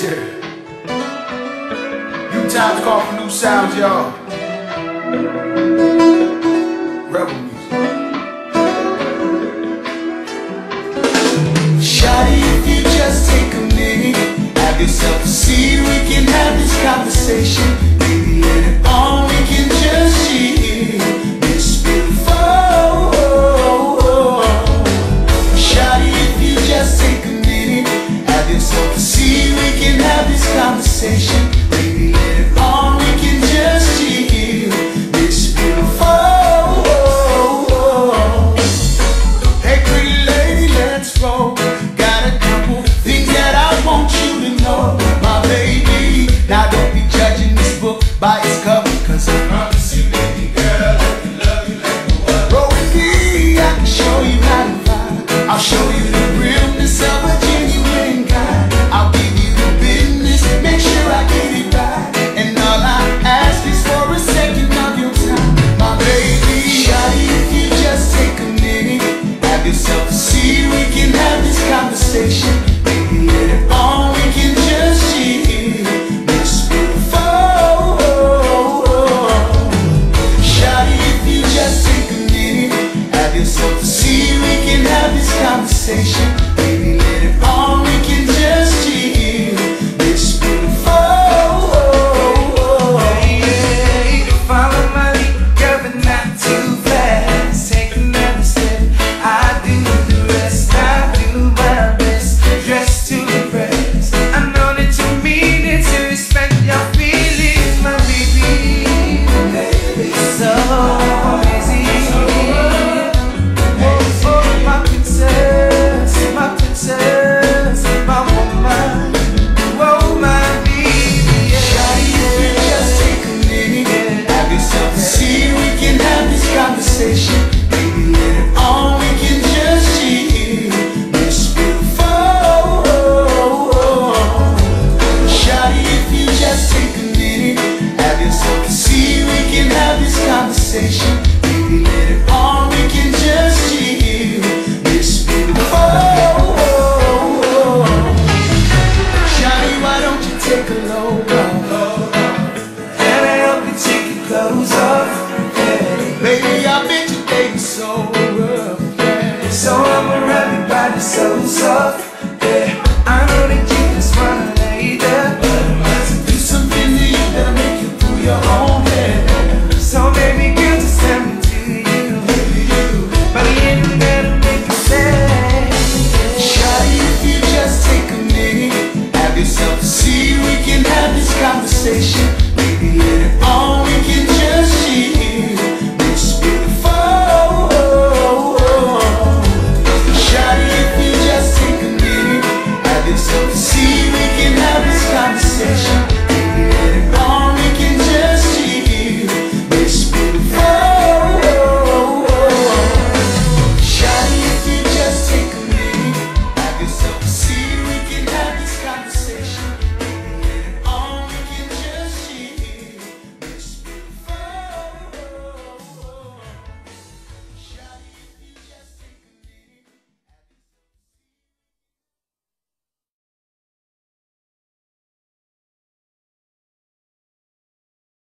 shit. New times call for new sounds, y'all. Rebel music. If you just take a minute, have yourself a seat, we can have this conversation. Got a couple things that I want you to know, my baby. Now don't be judging this book by its cover. station. I bet your day so rough. Yeah. So I'm everybody's so soft. so